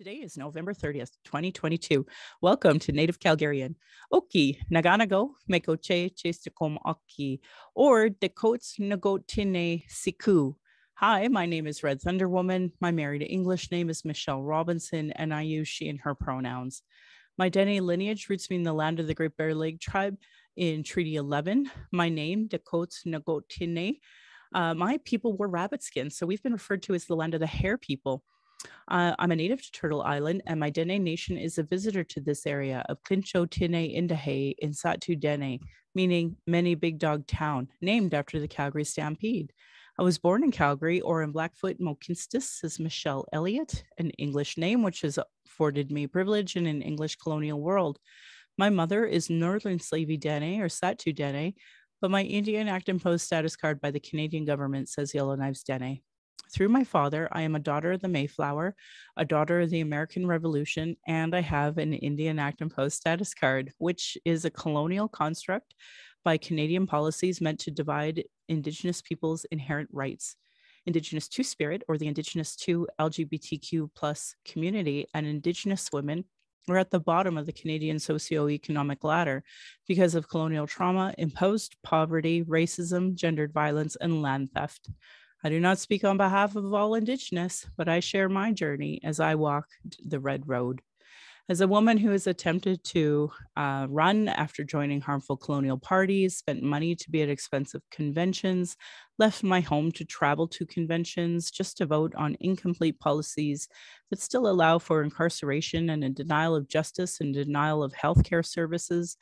Today is November 30th, 2022. Welcome to Native Calgarian. Oki, Naganago, Mekoche Chestikom Oki or Dekots Nagotine Siku. Hi, my name is Red Thunder Woman. My married English name is Michelle Robinson, and I use she and her pronouns. My Dene lineage roots me in the land of the Great Bear Lake tribe in Treaty 11. My name, Dekots Nagotine, uh, my people wore rabbit skin, so we've been referred to as the land of the hare people. Uh, I'm a native to Turtle Island, and my Dene Nation is a visitor to this area of Clincho Tine Indahe in Sahtu Dene, meaning many big dog town, named after the Calgary Stampede. I was born in Calgary or in Blackfoot, Mohkinstsis, as Michelle Elliott, an English name which has afforded me privilege in an English colonial world. My mother is Northern Slavey Dene or Sahtu Dene, but my Indian Act imposed status card by the Canadian government says Yellowknives Dene. Through my father, I am a daughter of the Mayflower, a daughter of the American Revolution, and I have an Indian Act imposed status card, which is a colonial construct by Canadian policies meant to divide Indigenous peoples' inherent rights. Indigenous Two Spirit, or the Indigenous Two LGBTQ plus community, and Indigenous women are at the bottom of the Canadian socioeconomic ladder because of colonial trauma, imposed poverty, racism, gendered violence, and land theft. I do not speak on behalf of all Indigenous, but I share my journey as I walk the red road. As a woman who has attempted to uh, run after joining harmful colonial parties, spent money to be at expensive conventions, left my home to travel to conventions just to vote on incomplete policies that still allow for incarceration and a denial of justice and denial of healthcare services,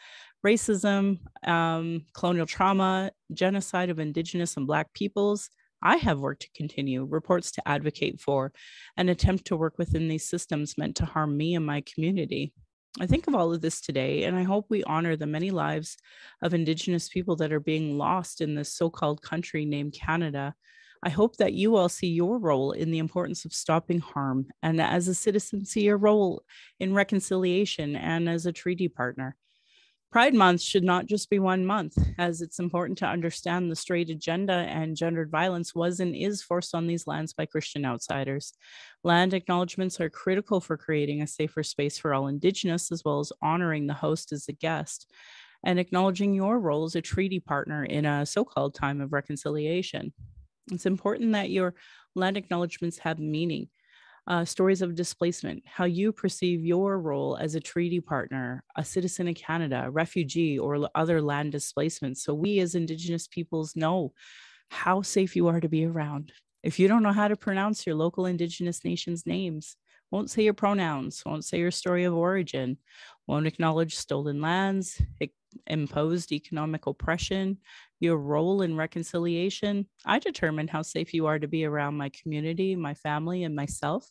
racism, um, colonial trauma, genocide of Indigenous and Black peoples, I have work to continue, reports to advocate for, and attempt to work within these systems meant to harm me and my community. I think of all of this today, and I hope we honor the many lives of Indigenous people that are being lost in this so called country named Canada. I hope that you all see your role in the importance of stopping harm, and as a citizen, see your role in reconciliation and as a treaty partner. Pride Month should not just be one month, as it's important to understand the straight agenda and gendered violence was and is forced on these lands by Christian outsiders. Land acknowledgements are critical for creating a safer space for all Indigenous, as well as honoring the host as a guest and acknowledging your role as a treaty partner in a so called time of reconciliation. It's important that your land acknowledgements have meaning uh, stories of displacement, how you perceive your role as a treaty partner, a citizen of Canada, refugee, or other land displacements. So we as Indigenous peoples know how safe you are to be around. If you don't know how to pronounce your local Indigenous nations' names, won't say your pronouns, won't say your story of origin, won't acknowledge stolen lands, imposed economic oppression, your role in reconciliation, I determine how safe you are to be around my community, my family, and myself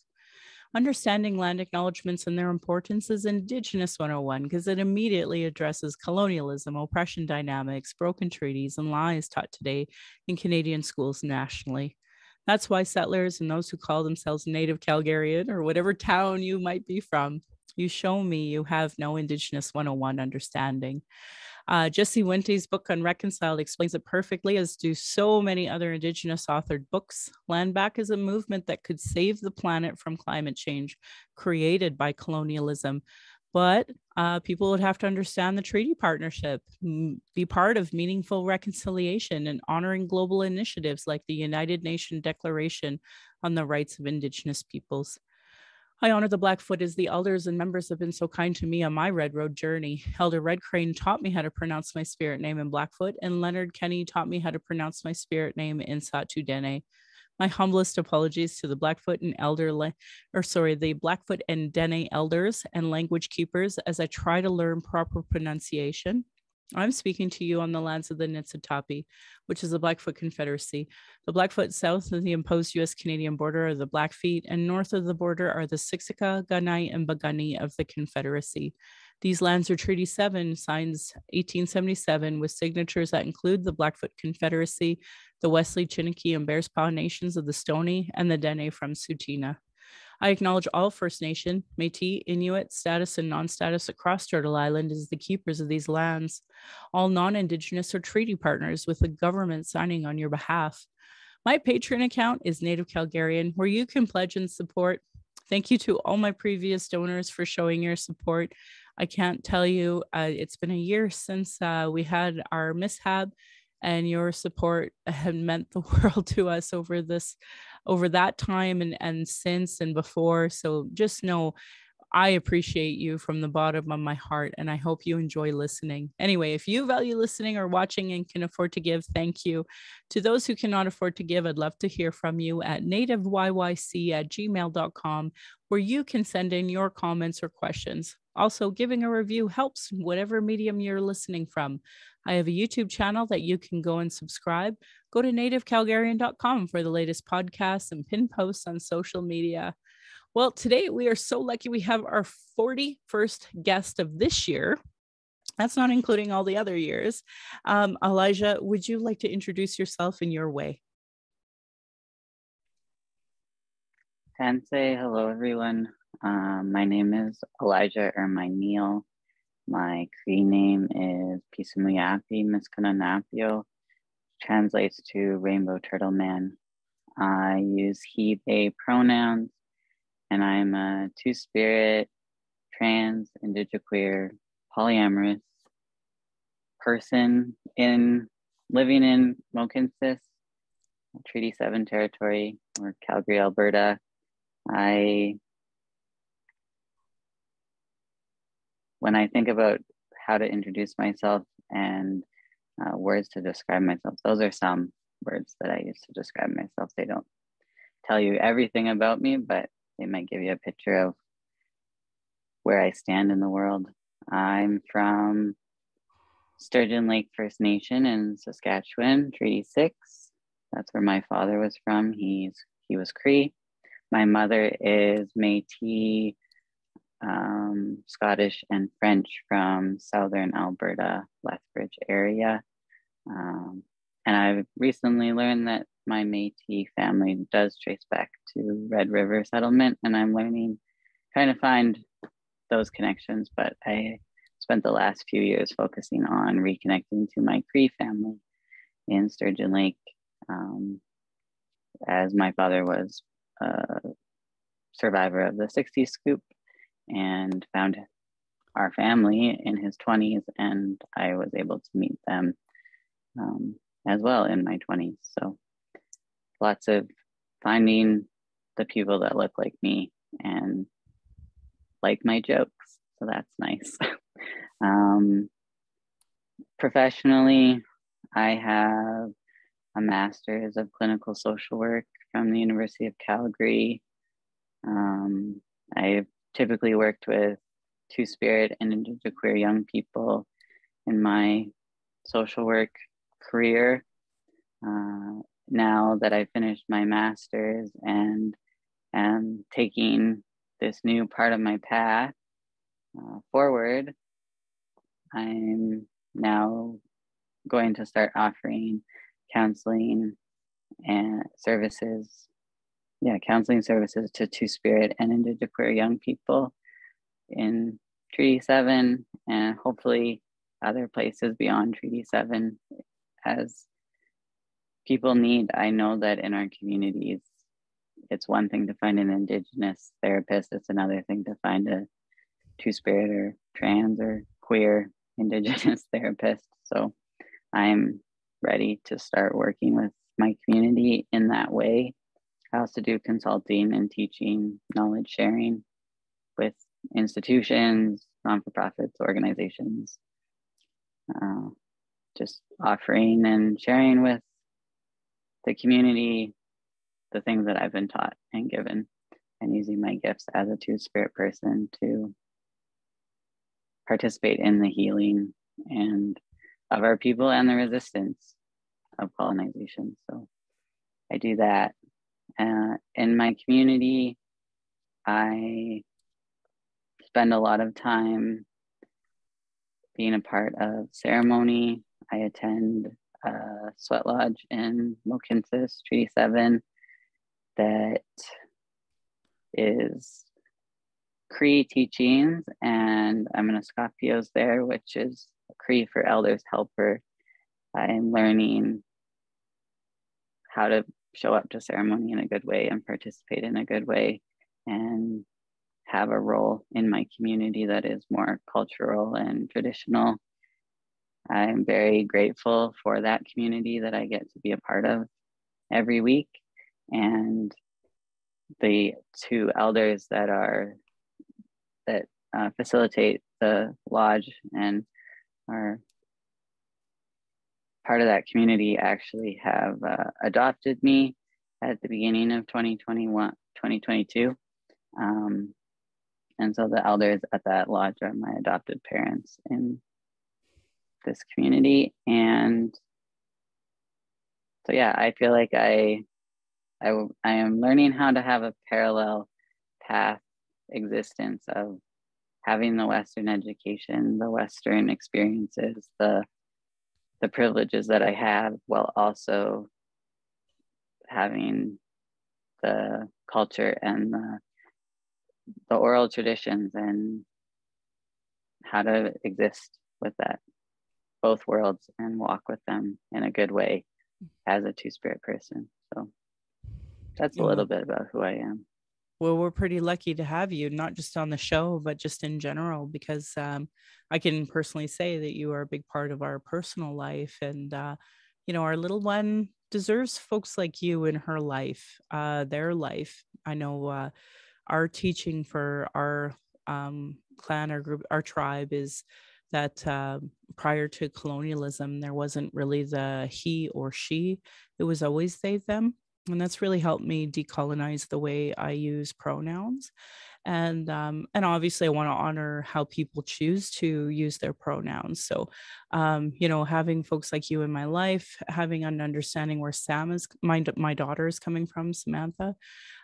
understanding land acknowledgements and their importance is Indigenous 101 because it immediately addresses colonialism, oppression dynamics, broken treaties, and lies taught today in Canadian schools nationally. That's why settlers and those who call themselves Native Calgarian or whatever town you might be from, you show me you have no Indigenous 101 understanding. Uh, Jesse Wente's book Unreconciled explains it perfectly, as do so many other Indigenous authored books. Land back is a movement that could save the planet from climate change created by colonialism. But uh, people would have to understand the treaty partnership, be part of meaningful reconciliation, and honoring global initiatives like the United Nations Declaration on the Rights of Indigenous Peoples. I honor the Blackfoot as the elders and members have been so kind to me on my Red Road journey. Elder Red Crane taught me how to pronounce my spirit name in Blackfoot, and Leonard Kenny taught me how to pronounce my spirit name in Sahtu Dene. My humblest apologies to the Blackfoot and Elder, or sorry, the Blackfoot and Dene elders and language keepers as I try to learn proper pronunciation. I'm speaking to you on the lands of the Niitsitapi, which is the Blackfoot Confederacy. The Blackfoot south of the imposed US Canadian border are the Blackfeet, and north of the border are the Siksika, Kainai, and Piikani of the Confederacy. These lands are Treaty 7, signed 1877, with signatures that include the Blackfoot Confederacy, the Wesley, Chiniki, and Bearspaw nations of the Stoney, and the Dene from Tsuut'ina. I acknowledge all First Nation, Metis, Inuit, status, and non status across Turtle Island as the keepers of these lands. All non Indigenous are treaty partners with the government signing on your behalf. My Patreon account is Native Calgarian, where you can pledge and support thank you to all my previous donors for showing your support. I can't tell you, uh, it's been a year since uh, we had our mishap, and your support had meant the world to us over this, over that time, and and since and before. So just know I appreciate you from the bottom of my heart, and I hope you enjoy listening. Anyway, if you value listening or watching and can afford to give, thank you. To those who cannot afford to give, I'd love to hear from you at nativeyyc at gmail.com, where you can send in your comments or questions. Also, giving a review helps whatever medium you're listening from. I have a YouTube channel that you can go and subscribe. Go to nativecalgarian.com for the latest podcasts and pin posts on social media. Well, today we are so lucky we have our 41st guest of this year. That's not including all the other years. Um, Alyjah, would you like to introduce yourself in your way? Sensei, hello everyone. Um, my name is Alyjah Ermine Neal. My Cree name is Pîsimoyâpiy Miskananapio, translates to Rainbow Turtle Man. I use he, they pronouns and I'm a two spirit, trans, indigiqueer, polyamorous person in living in Mohkinstsis, Treaty 7 territory or Calgary, Alberta. I when I think about how to introduce myself and uh, words to describe myself, those are some words that I use to describe myself. They don't tell you everything about me, but they might give you a picture of where I stand in the world. I'm from Sturgeon Lake First Nation in Saskatchewan, Treaty Six. That's where my father was from. He's he was Cree. My mother is Métis, um, Scottish, and French from southern Alberta, Lethbridge area. Um, and I've recently learned that my Métis family does trace back to Red River settlement, and I'm learning, trying to find those connections. But I spent the last few years focusing on reconnecting to my Cree family in Sturgeon Lake, um, as my father was a survivor of the 60s scoop and found our family in his 20s, and I was able to meet them um, as well in my 20s. So lots of finding the people that look like me and like my jokes. So that's nice. um, professionally, I have a master's of clinical social work from the University of Calgary. Um, I've typically worked with Two Spirit and queer young people in my social work career. Uh, now that I finished my master's and am taking this new part of my path uh, forward, I'm now going to start offering counseling and services. Yeah, counseling services to Two Spirit and Indigenous queer young people in Treaty 7 and hopefully other places beyond Treaty 7 as people need. I know that in our communities, it's one thing to find an Indigenous therapist, it's another thing to find a two spirit or trans or queer Indigenous therapist. So I'm ready to start working with my community in that way. I to do consulting and teaching, knowledge sharing with institutions, non for profits, organizations, uh, just offering and sharing with the community, the things that I've been taught and given, and using my gifts as a two spirit person to participate in the healing and of our people and the resistance of colonization. So I do that. Uh, in my community, I spend a lot of time being a part of ceremony. I attend uh, sweat lodge in Mohkinstsis, Treaty 7, that is Cree teachings, and I'm in oskâpêwis there, which is Cree for Elders Helper. I'm learning how to show up to ceremony in a good way and participate in a good way and have a role in my community that is more cultural and traditional. I'm very grateful for that community that I get to be a part of every week. And the two elders that are that uh, facilitate the lodge and are part of that community actually have uh, adopted me at the beginning of 2021 2022 um, and so the elders at that lodge are my adopted parents in this community. And so yeah i feel like i i, I am learning how to have a parallel path existence of having the western education the western experiences the the privileges that i have while also having the culture and the, the oral traditions and how to exist with that. Both worlds and walk with them in a good way as a two spirit person. So that's a little bit about who i am well we're pretty lucky to have you not just on the show but just in general because um, i can personally say that you are a big part of our personal life and uh, you know our little one deserves folks like you in her life, uh, their life. I know uh, our teaching for our um, clan, our group, our tribe is that uh, prior to colonialism, there wasn't really the he or she, it was always they, them. And that's really helped me decolonize the way I use pronouns and um, and obviously i want to honor how people choose to use their pronouns so um, you know having folks like you in my life having an understanding where sam is my, my daughter is coming from samantha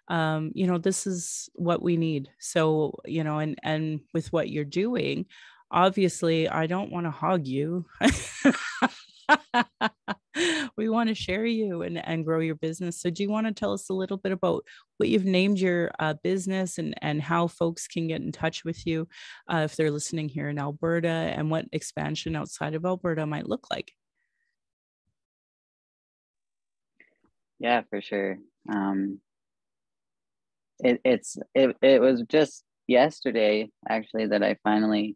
um, you know this is what we need so you know and and with what you're doing obviously i don't want to hog you we want to share you and, and grow your business. So, do you want to tell us a little bit about what you've named your uh, business and, and how folks can get in touch with you uh, if they're listening here in Alberta and what expansion outside of Alberta might look like? Yeah, for sure. Um, it, it's it, it was just yesterday actually that I finally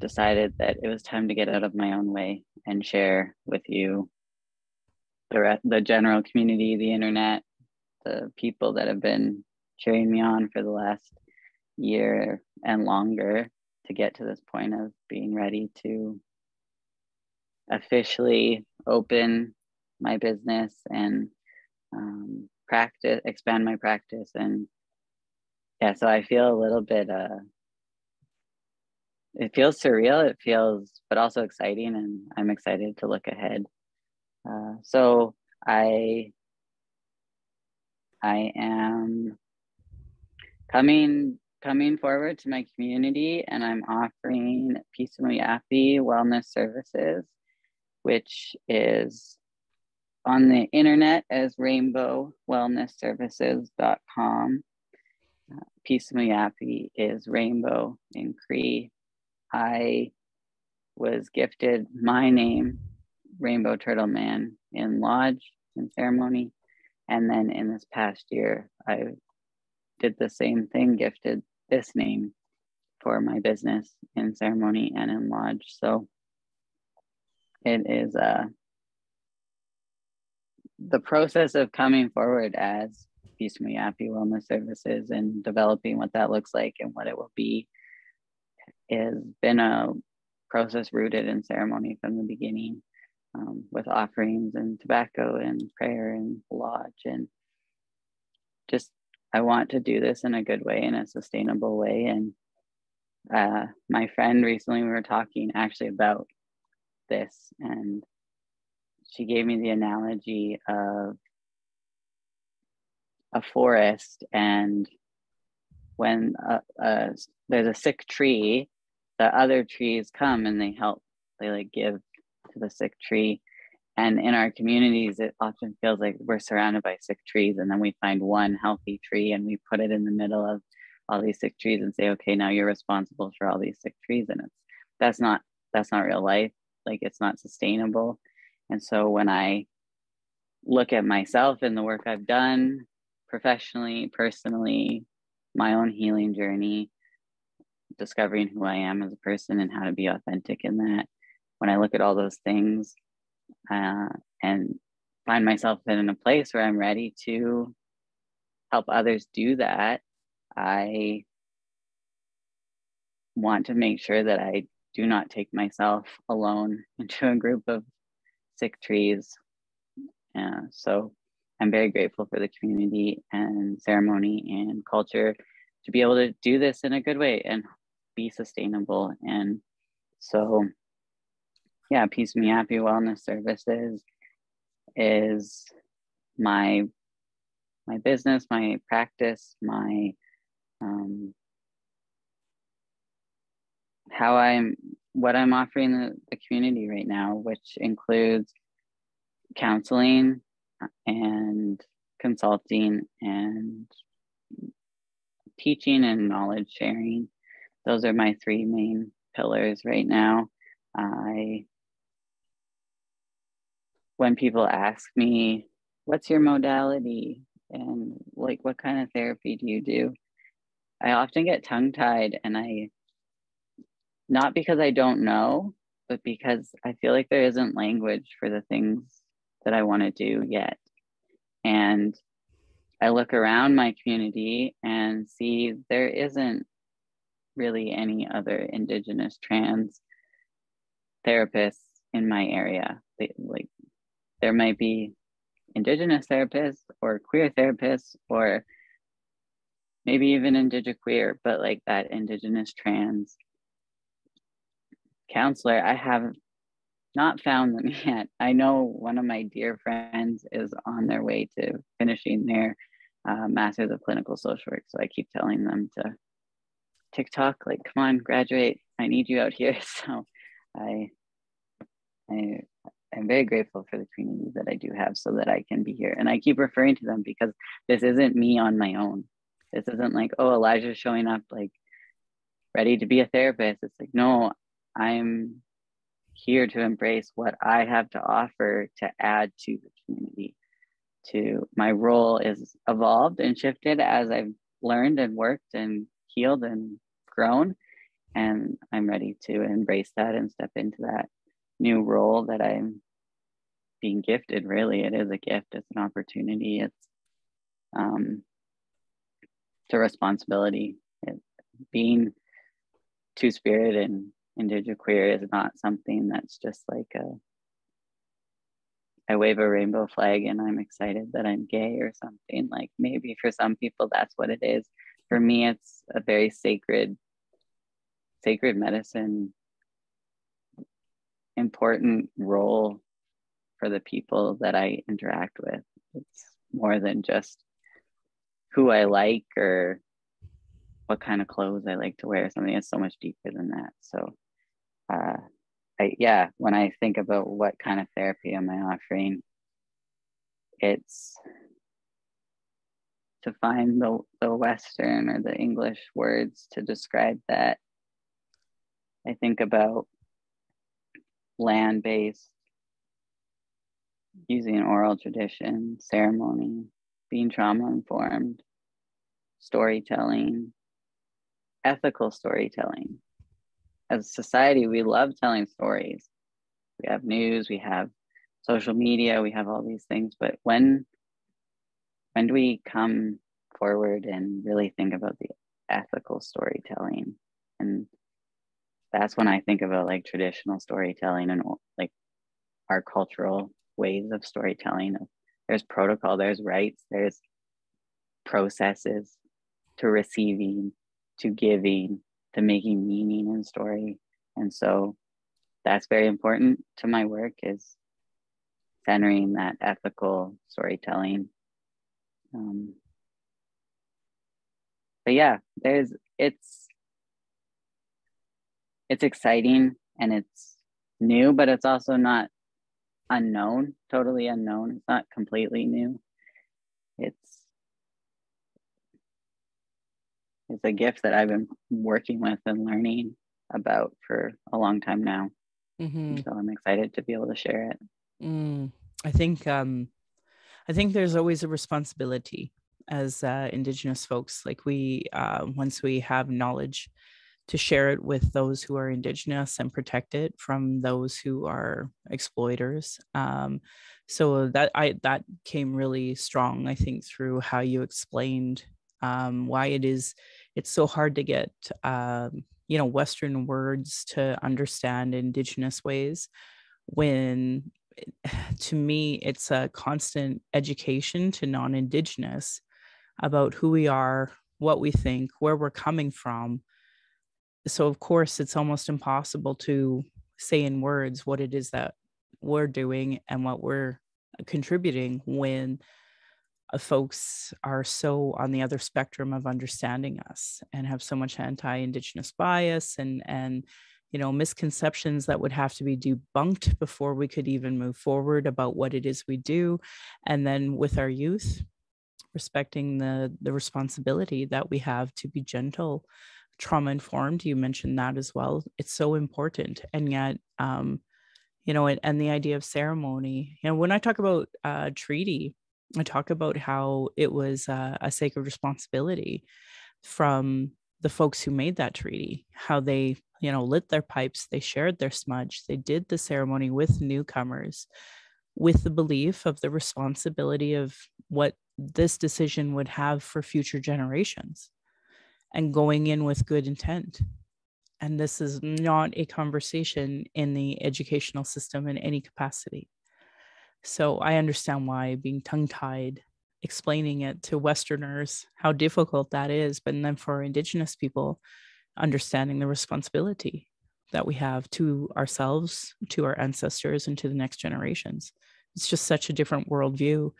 decided that it was time to get out of my own way and share with you the re- the general community, the internet, the people that have been cheering me on for the last year and longer to get to this point of being ready to officially open my business and um, practice, expand my practice, and yeah. So I feel a little bit. Uh, it feels surreal. It feels, but also exciting, and I'm excited to look ahead uh, so I I am coming coming forward to my community and I'm offering Peace and Pîsimoyâpiy Wellness Services, which is on the internet as rainbowwellnessservices.com. Uh, Pîsimoyâpiy is rainbow in Cree. I was gifted my name Rainbow Turtle Man in Lodge in ceremony. And then in this past year, I did the same thing, gifted this name for my business in ceremony and in lodge. So it is uh, the process of coming forward as Peace Pîsimoyâpiy Wellness Services and developing what that looks like and what it will be has been a process rooted in ceremony from the beginning um, with offerings and tobacco and prayer and lodge and just I want to do this in a good way in a sustainable way. And uh, my friend recently we were talking actually about this and she gave me the analogy of a forest and when uh, uh, there's a sick tree the other trees come and they help they like give to the sick tree. And in our communities, it often feels like we're surrounded by sick trees, and then we find one healthy tree and we put it in the middle of all these sick trees and say, okay, now you're responsible for all these sick trees. And it's that's not that's not real life. Like it's not sustainable. And so when I look at myself and the work I've done professionally, personally, my own healing journey, discovering who I am as a person and how to be authentic in that. When I look at all those things uh, and find myself in a place where I'm ready to help others do that, I want to make sure that I do not take myself alone into a group of sick trees. Uh, so I'm very grateful for the community and ceremony and culture to be able to do this in a good way and be sustainable. And so, yeah, Pîsimoyâpiy Wellness Services is my my business, my practice, my um, how I'm what I'm offering the, the community right now, which includes counseling and consulting and teaching and knowledge sharing. Those are my three main pillars right now. I when people ask me, what's your modality? And like, what kind of therapy do you do? I often get tongue tied and I not because I don't know, but because I feel like there isn't language for the things that I want to do yet. And I look around my community and see there isn't really any other Indigenous trans therapists in my area. They, like, there might be Indigenous therapists or queer therapists or maybe even Indigenous queer, but like that Indigenous trans counselor, I have not found them yet. I know one of my dear friends is on their way to finishing their uh, Masters of Clinical Social Work. So I keep telling them to TikTok, like, come on, graduate. I need you out here. So I, I, I'm very grateful for the community that I do have so that I can be here. And I keep referring to them because this isn't me on my own. This isn't like, oh, Alyjah's showing up like ready to be a therapist. It's like, no, I'm here to embrace what I have to offer to add to the community. To my role is evolved and shifted as I've learned and worked and healed and grown. And I'm ready to embrace that and step into that new role that I'm being gifted. Really, it is a gift, it's an opportunity, it's um, it's a responsibility. It, being two spirit and indigenous queer is not something that's just like a I wave a rainbow flag and I'm excited that I'm gay or something. Like maybe for some people that's what it is. For me, it's a very sacred, sacred medicine, important role for the people that I interact with. It's more than just who I like or what kind of clothes I like to wear. Something that's so much deeper than that. So uh, I, yeah, when I think about what kind of therapy am I offering, it's to find the, the Western or the English words to describe that. I think about land based, using oral tradition, ceremony, being trauma informed, storytelling, ethical storytelling as a society, we love telling stories. We have news, we have social media, we have all these things. But when when do we come forward and really think about the ethical storytelling? And that's when I think about like traditional storytelling and like our cultural ways of storytelling. There's protocol, there's rights there's processes to receiving, to giving, to making meaning in story. And so that's very important to my work is centering that ethical storytelling. Um, but yeah, there's it's it's exciting and it's new, but it's also not unknown, totally unknown. It's not completely new. It's it's a gift that I've been working with and learning about for a long time now. Mm-hmm. So I'm excited to be able to share it. Mm, I think um, I think there's always a responsibility as uh, indigenous folks like we uh, once we have knowledge to share it with those who are indigenous and protect it from those who are exploiters um, so that i that came really strong i think through how you explained um, why it is it's so hard to get um, you know western words to understand indigenous ways when to me it's a constant education to non-indigenous about who we are what we think where we're coming from. So of course it's almost impossible to say in words what it is that we're doing and what we're contributing when uh, folks are so on the other spectrum of understanding us and have so much anti-indigenous bias and and you know misconceptions that would have to be debunked before we could even move forward about what it is we do. And then with our youth respecting the the responsibility that we have to be gentle trauma informed you mentioned that as well. It's so important. And yet um you know and, and the idea of ceremony you know when i talk about uh treaty i talk about how it was uh, a sacred responsibility from the folks who made that treaty how they you know lit their pipes they shared their smudge they did the ceremony with newcomers with the belief of the responsibility of what this decision would have for future generations and going in with good intent. And this is not a conversation in the educational system in any capacity. So I understand why being tongue tied, explaining it to Westerners, how difficult that is. But then for Indigenous people, understanding the responsibility that we have to ourselves, to our ancestors, and to the next generations. It's just such a different worldview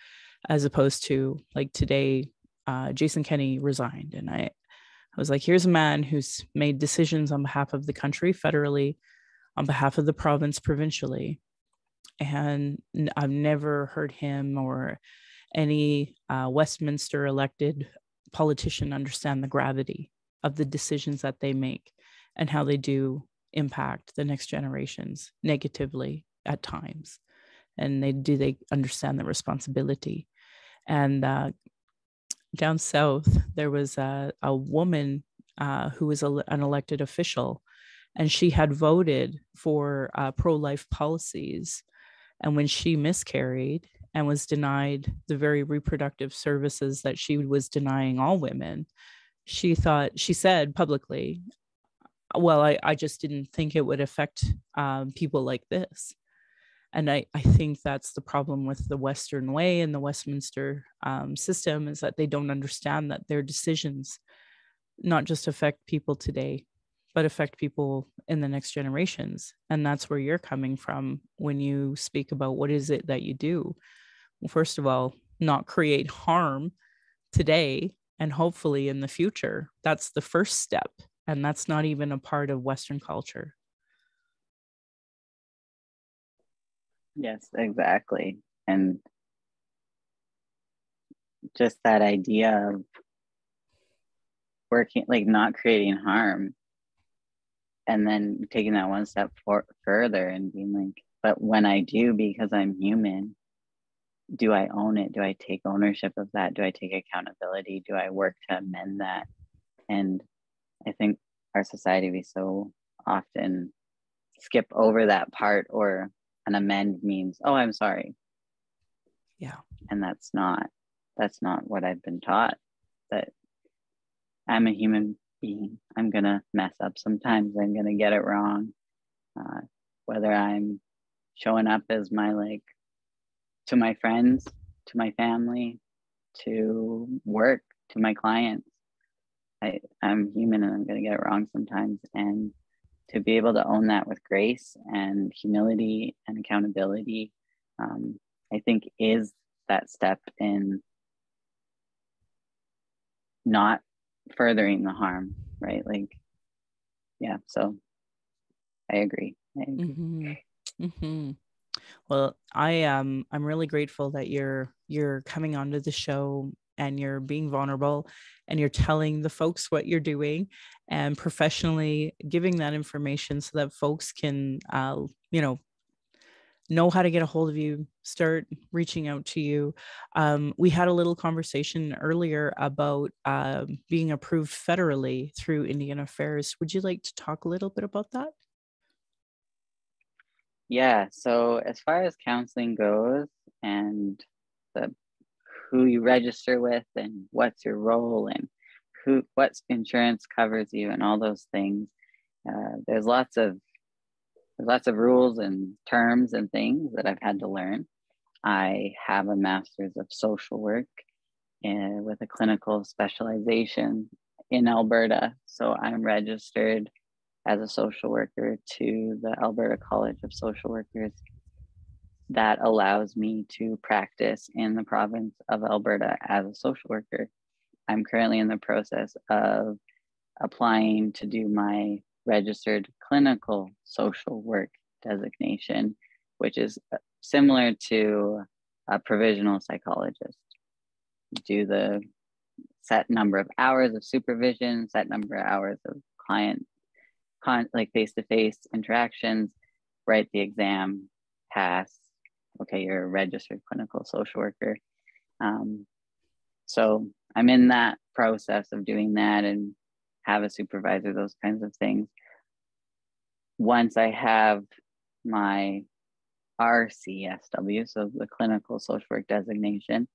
as opposed to like today, uh, Jason Kenney resigned. And I, I was like, here's a man who's made decisions on behalf of the country federally, on behalf of the province provincially. And I've never heard him or any uh, Westminster elected politician understand the gravity of the decisions that they make and how they do impact the next generations negatively at times and they do they understand the responsibility and uh, down south, there was a, a woman uh, who was a, an elected official, and she had voted for uh, pro life policies. And when she miscarried and was denied the very reproductive services that she was denying all women, she thought, she said publicly, well, I, I just didn't think it would affect um, people like this. And I, I think that's the problem with the western way and the westminster um, system is that they don't understand that their decisions not just affect people today but affect people in the next generations. And that's where you're coming from when you speak about what is it that you do. Well, first of all not create harm today and hopefully in the future. That's the first step. And that's not even a part of western culture. Yes, exactly. And just that idea of working, like not creating harm, and then taking that one step for, further and being like, but when I do, because I'm human, do I own it? Do I take ownership of that? Do I take accountability? Do I work to amend that? And I think our society, we so often skip over that part or an amend means oh i'm sorry yeah and that's not that's not what i've been taught that i'm a human being i'm gonna mess up sometimes. I'm gonna get it wrong. Uh, whether i'm showing up as my like to my friends to my family to work to my clients I, i'm human and i'm gonna get it wrong sometimes. And to be able to own that with grace and humility and accountability, um, I think is that step in not furthering the harm, right? Like, yeah, so I agree. I agree. Mm-hmm. Mm-hmm. Well, I um I'm really grateful that you're you're coming onto the show and you're being vulnerable and you're telling the folks what you're doing and professionally giving that information so that folks can uh, you know know how to get a hold of you, start reaching out to you. Um, we had a little conversation earlier about uh, being approved federally through Indian Affairs. Would you like to talk a little bit about that? Yeah. So as far as counseling goes, and the who you register with, and what's your role, and who what insurance covers you, and all those things, uh, there's lots of there's lots of rules and terms and things that I've had to learn. I have a master's of social work and with a clinical specialization in Alberta. So I'm registered as a social worker to the Alberta College of Social Workers. That allows me to practice in the province of Alberta as a social worker. I'm currently in the process of applying to do my registered clinical social work designation, which is uh, similar to a provisional psychologist. Do the set number of hours of supervision, set number of hours of client, con- like face to face interactions, write the exam, pass. Okay, you're a registered clinical social worker. Um, so I'm in that process of doing that and have a supervisor, those kinds of things once I have my RCSW, so the clinical social work designation,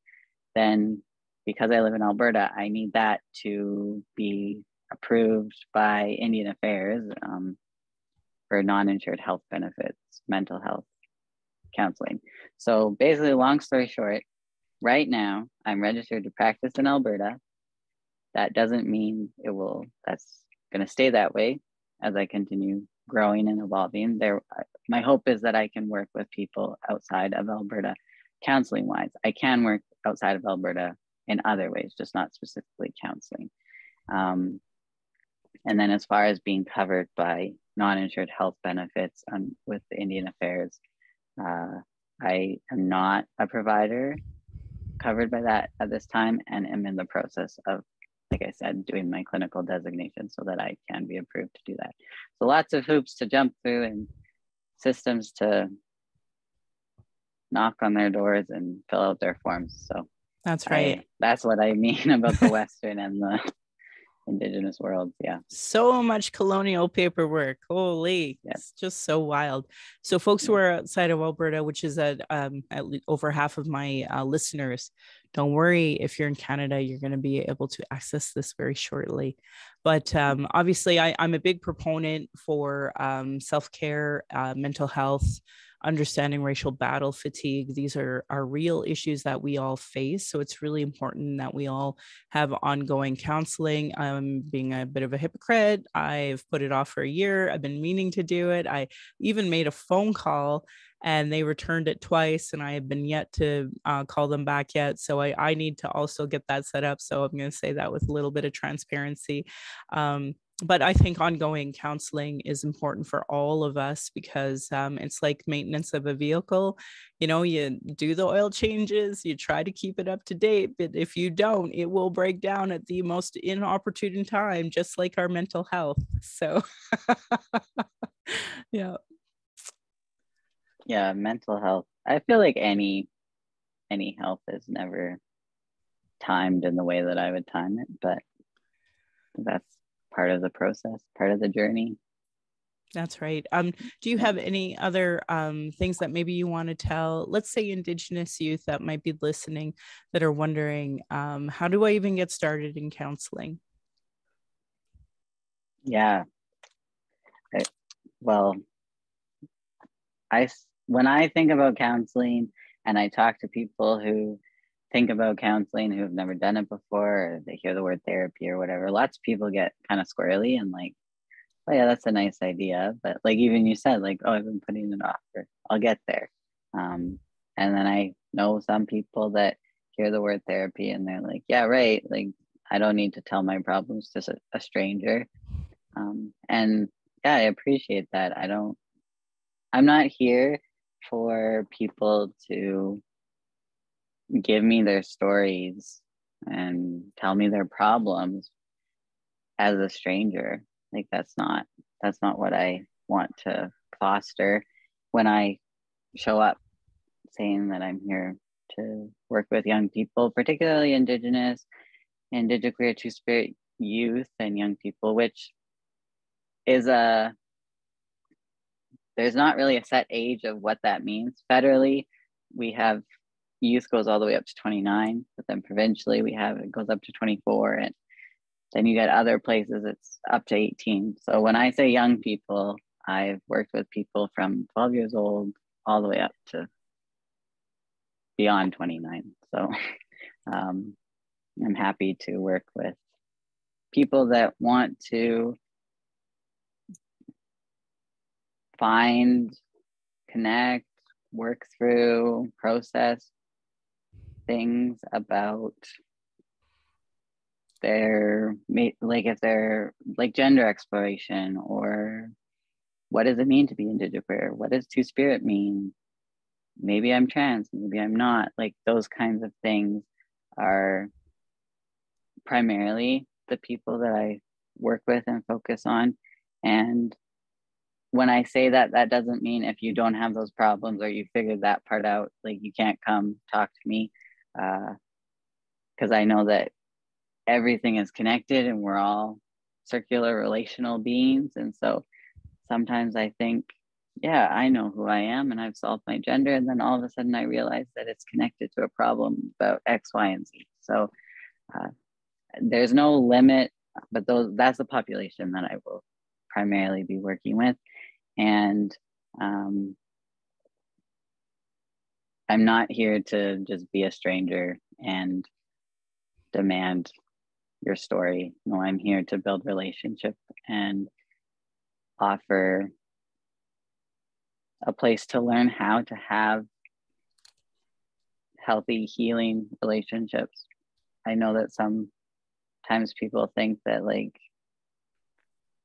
then because I live in Alberta, I need that to be approved by Indian Affairs um, for non insured health benefits, mental health counseling. So, basically, long story short, right now I'm registered to practice in Alberta. That doesn't mean it will, that's going to stay that way as I continue growing and evolving. There, my hope is that I can work with people outside of Alberta, counseling wise. I can work outside of Alberta in other ways, just not specifically counseling. Um, and then, as far as being covered by non-insured health benefits on, with Indian Affairs, uh, I am not a provider covered by that at this time, and am in the process of like I said, doing my clinical designation so that I can be approved to do that. So lots of hoops to jump through and systems to knock on their doors and fill out their forms. So that's right. I, that's what I mean about the Western and the indigenous worlds yeah. So much colonial paperwork holy yes. it's just so wild. So folks who are outside of alberta which is at um at over half of my uh, listeners don't worry if you're in canada you're going to be able to access this very shortly. But um, obviously I, am a big proponent for um, self-care uh, mental health understanding racial battle fatigue. These are, are real issues that we all face. So it's really important that we all have ongoing counseling. I'm being a bit of a hypocrite. I've put it off for a year. I've been meaning to do it. I even made a phone call and they returned it twice and i have been yet to uh, call them back yet so I, I need to also get that set up so i'm going to say that with a little bit of transparency um, but I think ongoing counseling is important for all of us because um, it's like maintenance of a vehicle. You know, you do the oil changes, you try to keep it up to date, but if you don't, it will break down at the most inopportune time, just like our mental health. So, yeah. Yeah, mental health. I feel like any any health is never timed in the way that I would time it, but that's part of the process, part of the journey. That's right. Um, do you have any other um, things that maybe you want to tell, let's say Indigenous youth that might be listening that are wondering, um, how do I even get started in counseling? Yeah. I, well, I, when I think about counseling and I talk to people who think about counseling who have never done it before or they hear the word therapy or whatever. Lots of people get kind of squirrely and like oh yeah that's a nice idea. But like even you said like oh i've been putting it off or i'll get there. Um, and then i know some people that hear the word therapy and they're like yeah right like i don't need to tell my problems to a, a stranger. Um, and yeah i appreciate that. I don't i'm not here for people to give me their stories and tell me their problems as a stranger like that's not that's not what i want to foster when i show up saying that I'm here to work with young people, particularly Indigenous, Indigenous queer Two Spirit youth and young people, which is a there's not really a set age of what that means. Federally, we have youth goes all the way up to 29, but then provincially we have it goes up to 24 and then you get other places it's up to 18. So when I say young people, I've worked with people from 12 years old all the way up to beyond 29. So um, I'm happy to work with people that want to find, connect, work through, process things about their like if they're like gender exploration or what does it mean to be indigenous what does two spirit mean? Maybe i'm trans maybe i'm not. Like those kinds of things are primarily the people that i work with and focus on. And when i say that that doesn't mean if you don't have those problems or you figured that part out like you can't come talk to me because uh, i know that everything is connected and we're all circular relational beings. And so sometimes I think, yeah, I know who I am and I've solved my gender. And then all of a sudden I realize that it's connected to a problem about X, Y, and Z. So uh, there's no limit, but those that's the population that I will primarily be working with. And um, I'm not here to just be a stranger and demand your story. No, I'm here to build relationship and offer a place to learn how to have healthy healing relationships. I know that sometimes people think that like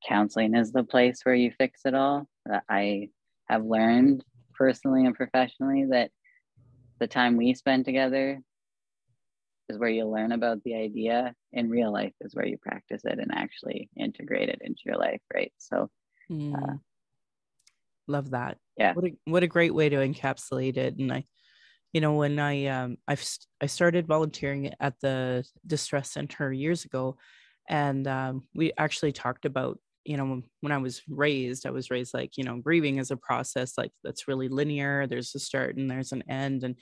counseling is the place where you fix it all. I have learned personally and professionally that the time we spend together is where you learn about the idea in real life is where you practice it and actually integrate it into your life right? So mm. uh, love that. yeah. What a, what a great way to encapsulate it. And i you know when i um i've i started volunteering at the distress center years ago and um, we actually talked about you know when i was raised i was raised like you know grieving is a process like that's really linear there's a start and there's an end and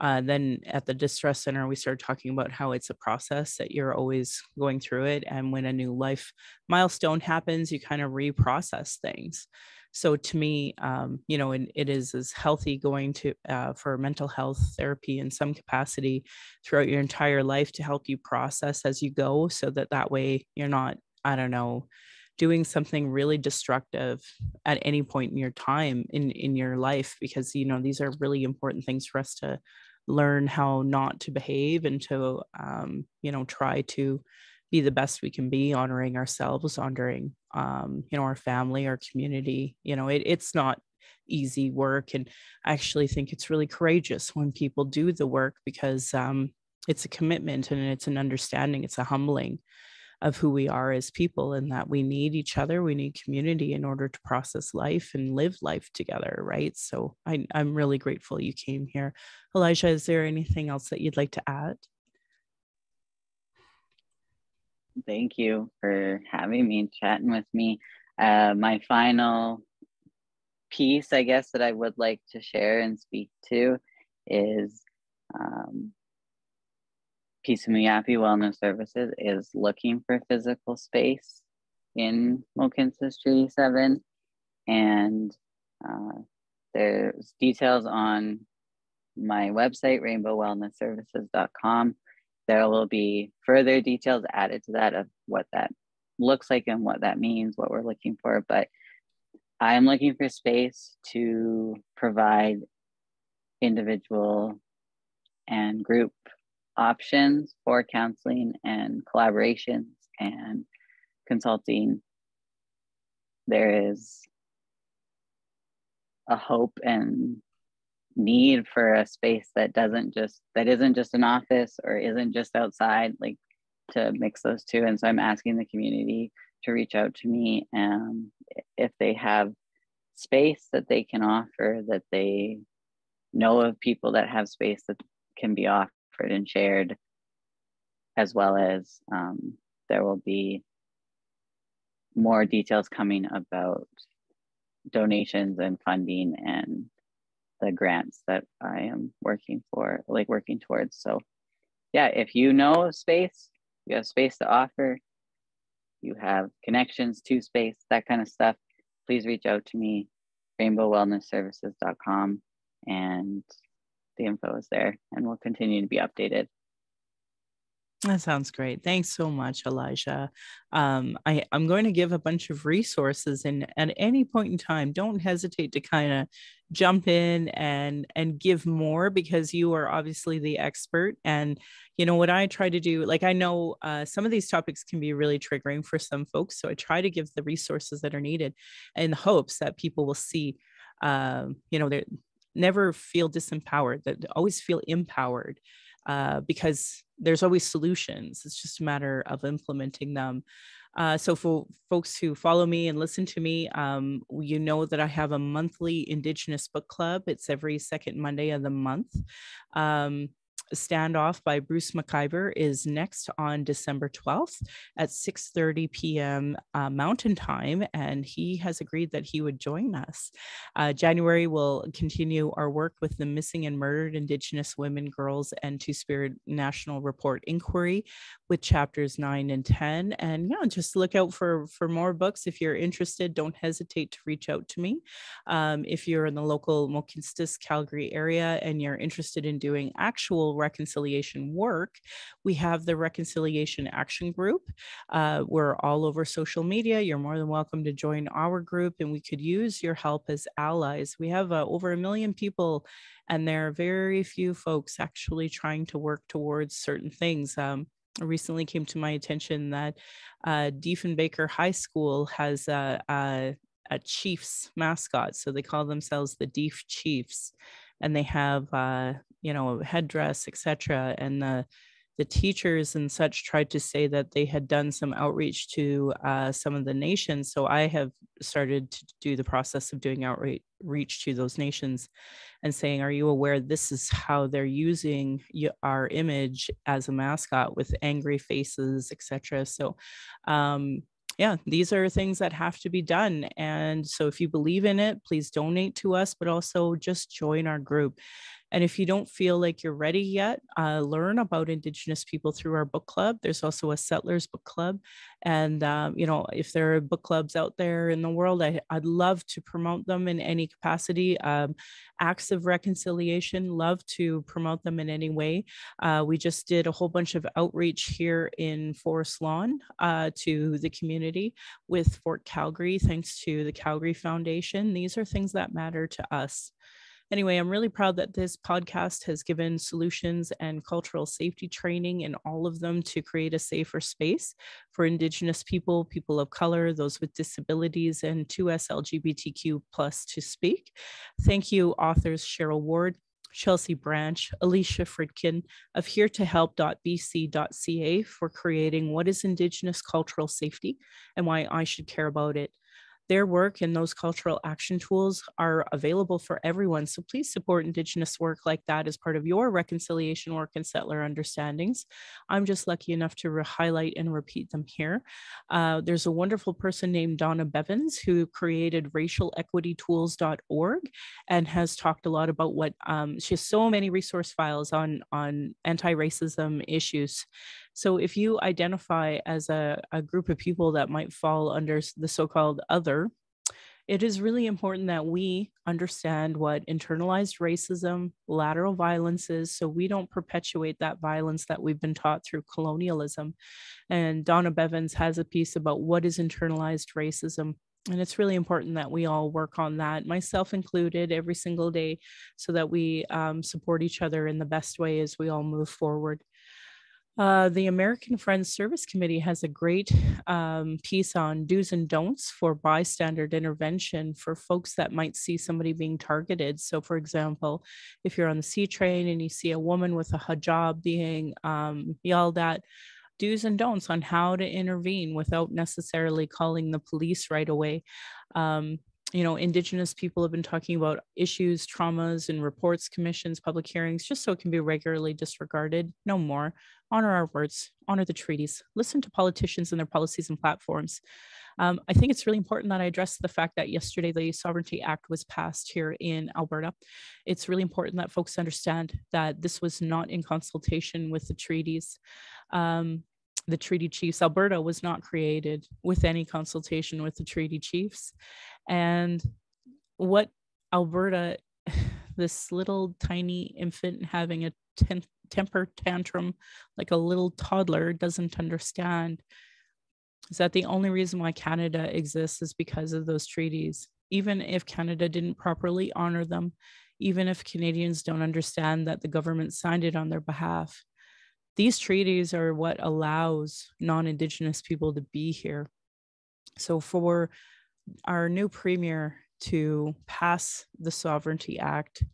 uh, then at the distress center, we started talking about how it's a process that you're always going through it. And when a new life milestone happens, you kind of reprocess things. So to me, um, you know, and it is as healthy going to uh, for mental health therapy in some capacity throughout your entire life to help you process as you go, so that that way you're not, I don't know, doing something really destructive at any point in your time in in your life because you know these are really important things for us to learn how not to behave and to um, you know try to be the best we can be honoring ourselves honoring um, you know our family our community. You know it, it's not easy work and i actually think it's really courageous when people do the work because um, it's a commitment and it's an understanding it's a humbling of who we are as people and that we need each other we need community in order to process life and live life together right? So I, i'm really grateful you came here. Alyjah is there anything else that you'd like to add? Thank you for having me and chatting with me. Uh, my final piece i guess that i would like to share and speak to is um, Pîsimoyâpiy Wellness Services is looking for physical space in Mohkinstsis Treaty 7. And uh, there's details on my website, rainbowwellnessservices.com. There will be further details added to that of what that looks like and what that means, what we're looking for. But I'm looking for space to provide individual and group options for counseling and collaborations and consulting, there is a hope and need for a space that doesn't just that isn't just an office or isn't just outside like to mix those two. And so i'm asking the community to reach out to me and if they have space that they can offer that they know of people that have space that can be offered and shared, as well as um, there will be more details coming about donations and funding and the grants that I am working for, like working towards. So, yeah, if you know space, you have space to offer, you have connections to space, that kind of stuff, please reach out to me, rainbowwellnessservices.com, and the info is there and will continue to be updated. That sounds great. Thanks so much, Alyjah. Um, I, I'm going to give a bunch of resources, and at any point in time, don't hesitate to kind of jump in and and give more because you are obviously the expert. And you know what I try to do, like I know uh, some of these topics can be really triggering for some folks, so I try to give the resources that are needed, in hopes that people will see, uh, you know, they never feel disempowered, that always feel empowered uh, because there's always solutions. It's just a matter of implementing them. Uh, so for folks who follow me and listen to me, um, you know that I have a monthly Indigenous book club. It's every second Monday of the month. Um, Standoff by Bruce McIvor is next on December 12th at 6:30 p.m. Uh, Mountain Time, and he has agreed that he would join us. Uh, January will continue our work with the missing and murdered Indigenous women, girls, and Two Spirit National Report Inquiry, with chapters nine and 10. And yeah, just look out for for more books if you're interested. Don't hesitate to reach out to me. Um, if you're in the local Mohkinstsis, Calgary area, and you're interested in doing actual reconciliation work, we have the Reconciliation Action Group. Uh, we're all over social media. You're more than welcome to join our group, and we could use your help as allies. We have uh, over a million people, and there are very few folks actually trying to work towards certain things. Um, recently came to my attention that uh, Diefenbaker High School has a, a, a Chiefs mascot. So they call themselves the Dief Chiefs and they have uh, you know headdress etc and the the teachers and such tried to say that they had done some outreach to uh, some of the nations so i have started to do the process of doing outreach to those nations and saying are you aware this is how they're using our image as a mascot with angry faces etc so um, yeah, these are things that have to be done. And so if you believe in it, please donate to us, but also just join our group. And if you don't feel like you're ready yet, uh, learn about Indigenous people through our book club. There's also a Settlers book club. And, um, you know, if there are book clubs out there in the world, I, would love to promote them in any capacity. Um, acts of reconciliation, love to promote them in any way. Uh, we just did a whole bunch of outreach here in Forest Lawn uh, to the community with Fort Calgary, thanks to the Calgary Foundation. These are things that matter to us. Anyway, I'm really proud that this podcast has given solutions and cultural safety training in all of them to create a safer space for Indigenous people, people of color, those with disabilities, and 2S LGBTQ plus to speak. Thank you, authors Cheryl Ward, Chelsea Branch, Alycia Fridkin of heretohelp.bc.ca for creating what is Indigenous cultural safety and why I should care about it their work and those cultural action tools are available for everyone. So please support Indigenous work like that as part of your reconciliation work and settler understandings. I'm just lucky enough to re- highlight and repeat them here. Uh, there's a wonderful person named Donna Bivens who created racialequitytools.org and has talked a lot about what um, she has so many resource files on, on anti-racism issues so if you identify as a, a group of people that might fall under the so called other, it is really important that we understand what internalized racism, lateral violence is, so we don't perpetuate that violence that we've been taught through colonialism. And Donna Bivens has a piece about what is internalized racism. And it's really important that we all work on that, myself included, every single day, so that we um, support each other in the best way as we all move forward. Uh, the American Friends Service Committee has a great um, piece on do's and don'ts for bystander intervention for folks that might see somebody being targeted. So, for example, if you're on the C train and you see a woman with a hijab being um, yelled at, do's and don'ts on how to intervene without necessarily calling the police right away. Um, you know, Indigenous people have been talking about issues, traumas, and reports, commissions, public hearings, just so it can be regularly disregarded. No more. Honor our words, honor the treaties, listen to politicians and their policies and platforms. Um, I think it's really important that I address the fact that yesterday the Sovereignty Act was passed here in Alberta. It's really important that folks understand that this was not in consultation with the treaties. Um, the treaty chiefs. Alberta was not created with any consultation with the treaty chiefs. And what Alberta, this little tiny infant having a ten- temper tantrum like a little toddler, doesn't understand is that the only reason why Canada exists is because of those treaties. Even if Canada didn't properly honor them, even if Canadians don't understand that the government signed it on their behalf, these treaties are what allows non Indigenous people to be here. So, for our new premier to pass the Sovereignty Act,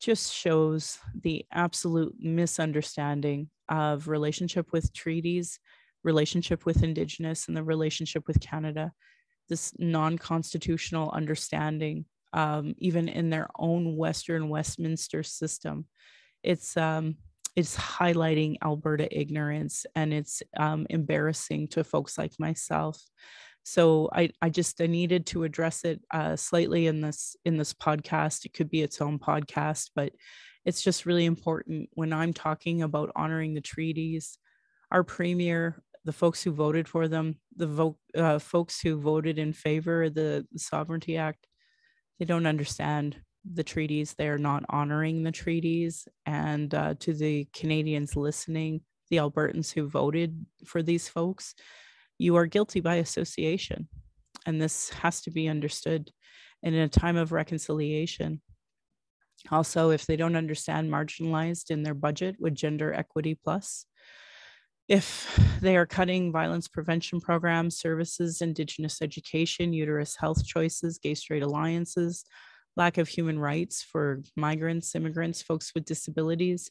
just shows the absolute misunderstanding of relationship with treaties, relationship with Indigenous, and the relationship with Canada. This non constitutional understanding, um, even in their own Western Westminster system. It's um, it's highlighting Alberta ignorance and it's um, embarrassing to folks like myself. So I, I just I needed to address it uh, slightly in this in this podcast. It could be its own podcast, but it's just really important when I'm talking about honoring the treaties. Our premier, the folks who voted for them, the uh, folks who voted in favor of the, the Sovereignty Act, they don't understand the treaties. They're not honoring the treaties. And uh, to the Canadians listening, the Albertans who voted for these folks, you are guilty by association. And this has to be understood. And in a time of reconciliation, also, if they don't understand marginalized in their budget with Gender Equity Plus, if they are cutting violence prevention programs, services, Indigenous education, uterus health choices, gay straight alliances, lack of human rights for migrants, immigrants, folks with disabilities,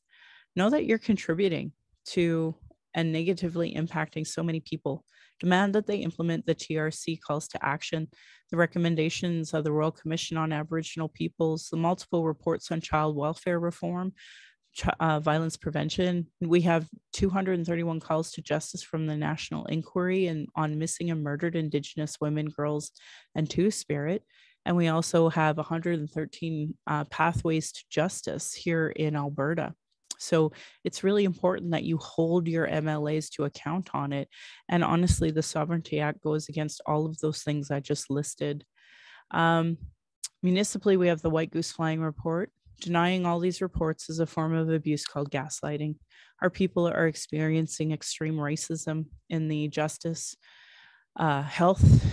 know that you're contributing to and negatively impacting so many people. Demand that they implement the TRC calls to action, the recommendations of the Royal Commission on Aboriginal Peoples, the multiple reports on child welfare reform, uh, violence prevention. We have 231 calls to justice from the National Inquiry and on missing and murdered Indigenous women, girls, and Two Spirit. And we also have 113 uh, pathways to justice here in Alberta. So it's really important that you hold your MLAs to account on it. And honestly, the Sovereignty Act goes against all of those things I just listed. Um, municipally, we have the White Goose Flying Report. Denying all these reports is a form of abuse called gaslighting. Our people are experiencing extreme racism in the justice, uh, health,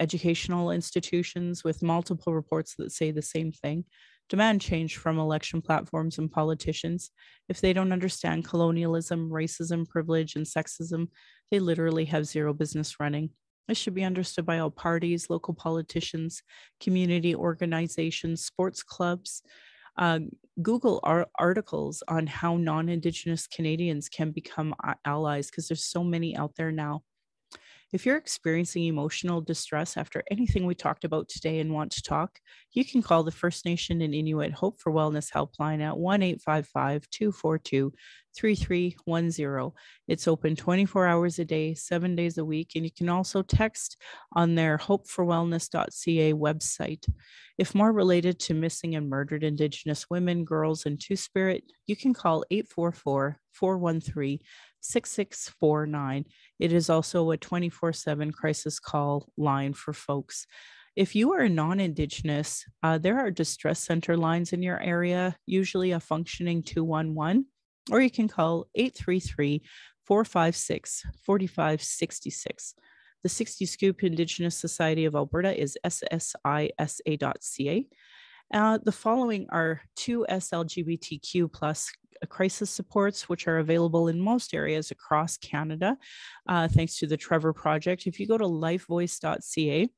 educational institutions with multiple reports that say the same thing. Demand change from election platforms and politicians. If they don't understand colonialism, racism, privilege, and sexism, they literally have zero business running. This should be understood by all parties, local politicians, community organizations, sports clubs. Uh, Google articles on how non Indigenous Canadians can become allies because there's so many out there now. If you're experiencing emotional distress after anything we talked about today and want to talk, you can call the First Nation and Inuit Hope for Wellness helpline at 1 855 242 3310. It's open 24 hours a day, seven days a week, and you can also text on their hopeforwellness.ca website. If more related to missing and murdered Indigenous women, girls, and Two Spirit, you can call 844 413 6649. It is also a 24 7 crisis call line for folks. If you are non Indigenous, uh, there are distress center lines in your area, usually a functioning 211, or you can call 833 456 4566. The 60 Scoop Indigenous Society of Alberta is ssisa.ca. Uh, the following are two SLGBTQ plus crisis supports, which are available in most areas across Canada, uh, thanks to the Trevor Project. If you go to lifevoice.ca,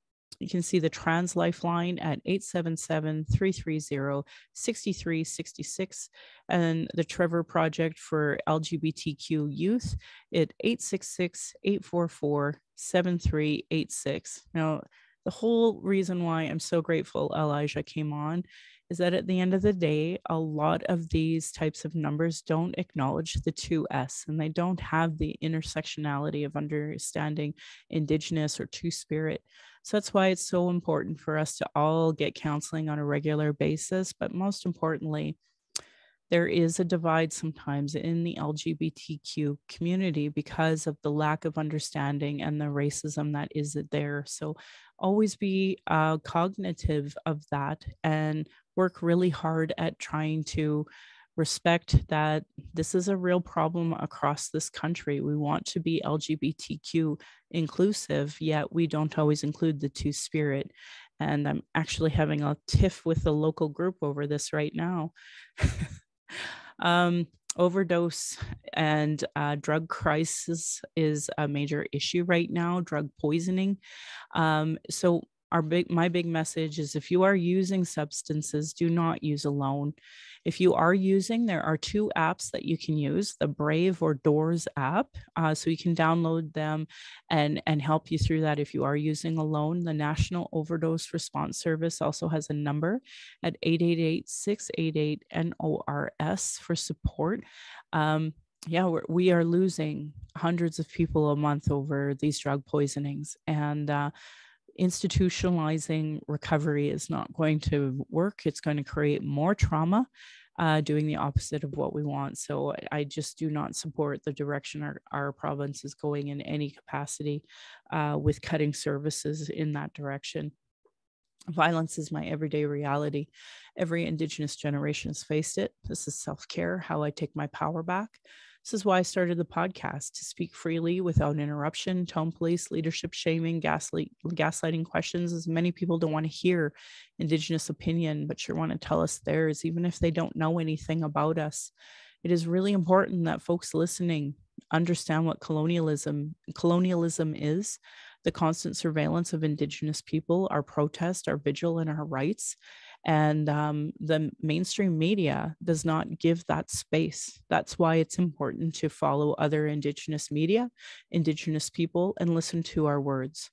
you can see the Trans Lifeline at 877 330 6366 and the Trevor Project for LGBTQ youth at 866 844 7386. Now, the whole reason why I'm so grateful Alyjah came on is that at the end of the day, a lot of these types of numbers don't acknowledge the two 2S and they don't have the intersectionality of understanding Indigenous or Two Spirit. So that's why it's so important for us to all get counseling on a regular basis. But most importantly, there is a divide sometimes in the LGBTQ community because of the lack of understanding and the racism that is there. So always be uh, cognitive of that and work really hard at trying to respect that this is a real problem across this country. We want to be LGBTQ inclusive, yet we don't always include the two spirit. And I'm actually having a tiff with the local group over this right now. um, overdose and uh, drug crisis is a major issue right now, drug poisoning. Um, so our big my big message is if you are using substances do not use alone. If you are using there are two apps that you can use the brave or DORS app uh, so you can download them and and help you through that if you are using alone. The national overdose response service also has a number at 888-688-nors for support. Um, yeah, we're, we are losing hundreds of people a month over these drug poisonings. And uh, institutionalizing recovery is not going to work. It's going to create more trauma, uh, doing the opposite of what we want. So I just do not support the direction our, our province is going in any capacity uh, with cutting services in that direction. Violence is my everyday reality. Every Indigenous generation has faced it. This is self care, how I take my power back. This is why I started the podcast to speak freely without interruption, tone police, leadership shaming, gaslight, gaslighting questions, as many people don't want to hear Indigenous opinion, but sure want to tell us theirs, even if they don't know anything about us. It is really important that folks listening understand what colonialism colonialism is the constant surveillance of indigenous people our protest our vigil and our rights and um, the mainstream media does not give that space. That's why it's important to follow other Indigenous media, Indigenous people, and listen to our words.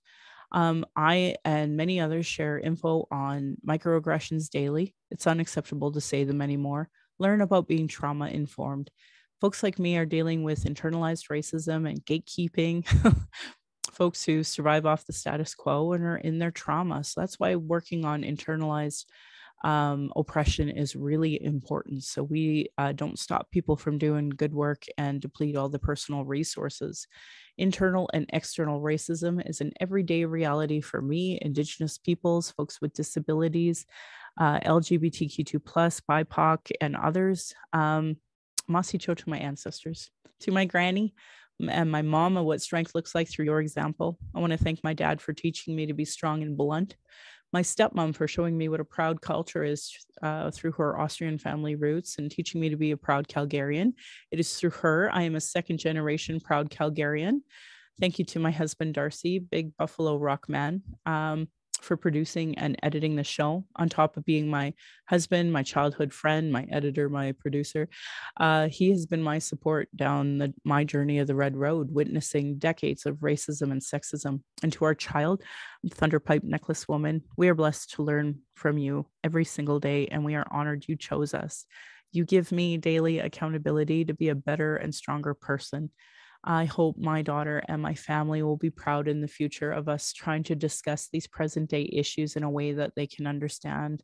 Um, I and many others share info on microaggressions daily. It's unacceptable to say them anymore. Learn about being trauma informed. Folks like me are dealing with internalized racism and gatekeeping. folks who survive off the status quo and are in their trauma. So that's why working on internalized um, oppression is really important. So we uh, don't stop people from doing good work and deplete all the personal resources. Internal and external racism is an everyday reality for me, Indigenous peoples, folks with disabilities, uh, LGBTQ2 plus, BIPOC, and others. Um, Masicho to my ancestors, to my granny, and my mom mama what strength looks like through your example. I want to thank my dad for teaching me to be strong and blunt my stepmom for showing me what a proud culture is uh, through her Austrian family roots and teaching me to be a proud Calgarian. It is through her I am a second generation proud Calgarian. Thank you to my husband Darcy, big Buffalo rock man. Um, for producing and editing the show, on top of being my husband, my childhood friend, my editor, my producer. Uh, he has been my support down the, my journey of the Red Road, witnessing decades of racism and sexism. And to our child, Thunderpipe Necklace Woman, we are blessed to learn from you every single day, and we are honored you chose us. You give me daily accountability to be a better and stronger person. I hope my daughter and my family will be proud in the future of us trying to discuss these present day issues in a way that they can understand.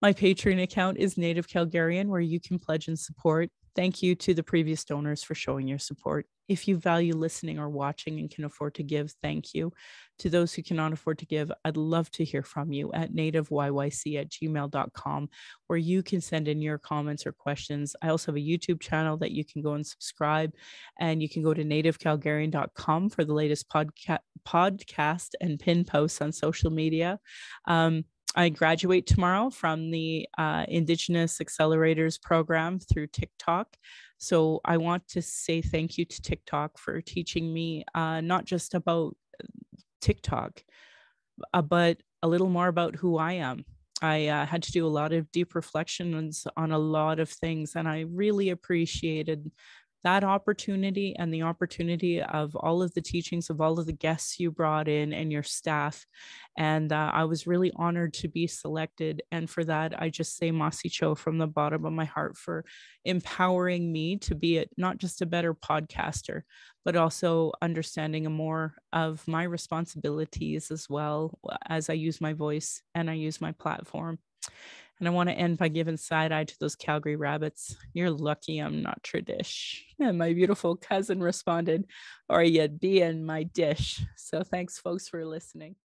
My Patreon account is Native Calgarian, where you can pledge and support. Thank you to the previous donors for showing your support. If you value listening or watching and can afford to give, thank you. To those who cannot afford to give, I'd love to hear from you at nativeyyc at gmail.com, where you can send in your comments or questions. I also have a YouTube channel that you can go and subscribe, and you can go to nativecalgarian.com for the latest podca- podcast and pin posts on social media. Um, I graduate tomorrow from the uh, Indigenous Accelerators program through TikTok. So I want to say thank you to TikTok for teaching me uh, not just about uh, TikTok, uh, but a little more about who I am. I uh, had to do a lot of deep reflections on a lot of things, and I really appreciated that opportunity and the opportunity of all of the teachings of all of the guests you brought in and your staff. And uh, I was really honored to be selected. And for that, I just say Masi Cho from the bottom of my heart for empowering me to be a, not just a better podcaster, but also understanding more of my responsibilities as well as I use my voice and I use my platform. And I want to end by giving side eye to those Calgary rabbits. You're lucky I'm not tradish. And my beautiful cousin responded, or you'd be in my dish. So thanks, folks, for listening.